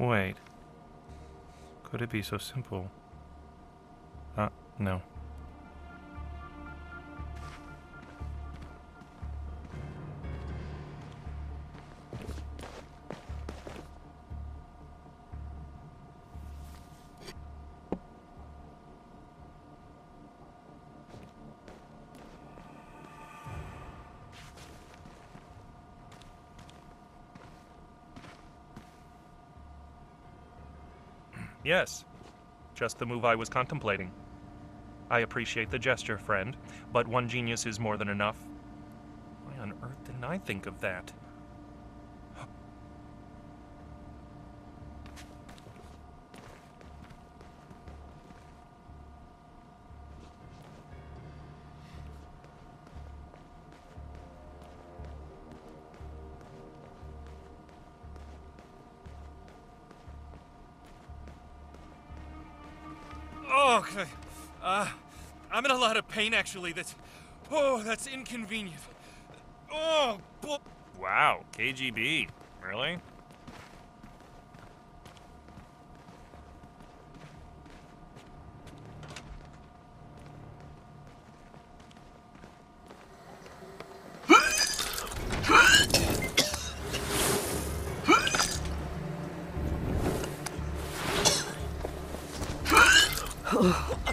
Wait. Could it be so simple? Uh, no. Yes, just the move I was contemplating. I appreciate the gesture, friend, but one genius is more than enough. Why on earth didn't I think of that? Oh. Uh, I'm in a lot of pain actually. That's. Oh, that's inconvenient. Oh, Wow, KGB. Really? Oh,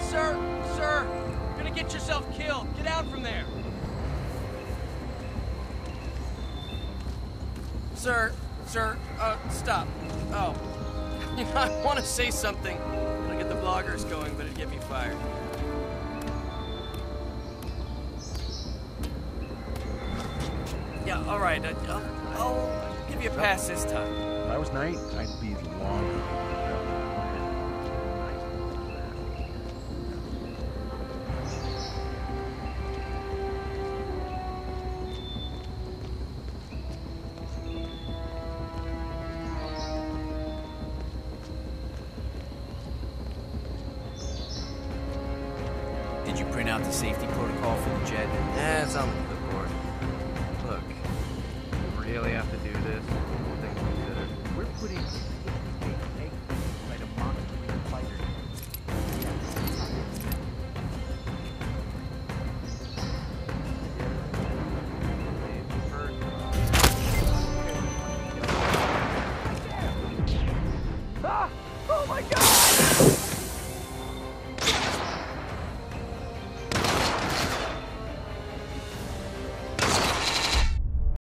sir, sir. You're gonna get yourself killed. Get out from there. Sir, sir, uh, stop. Oh. I want to say something. I'll get the bloggers going, but it'd get me fired. Yeah, all right. I, I'll, I'll give you a pass this time. If I was Knight, I'd be long. Did you print out the safety protocol for the jet? Eh, it's on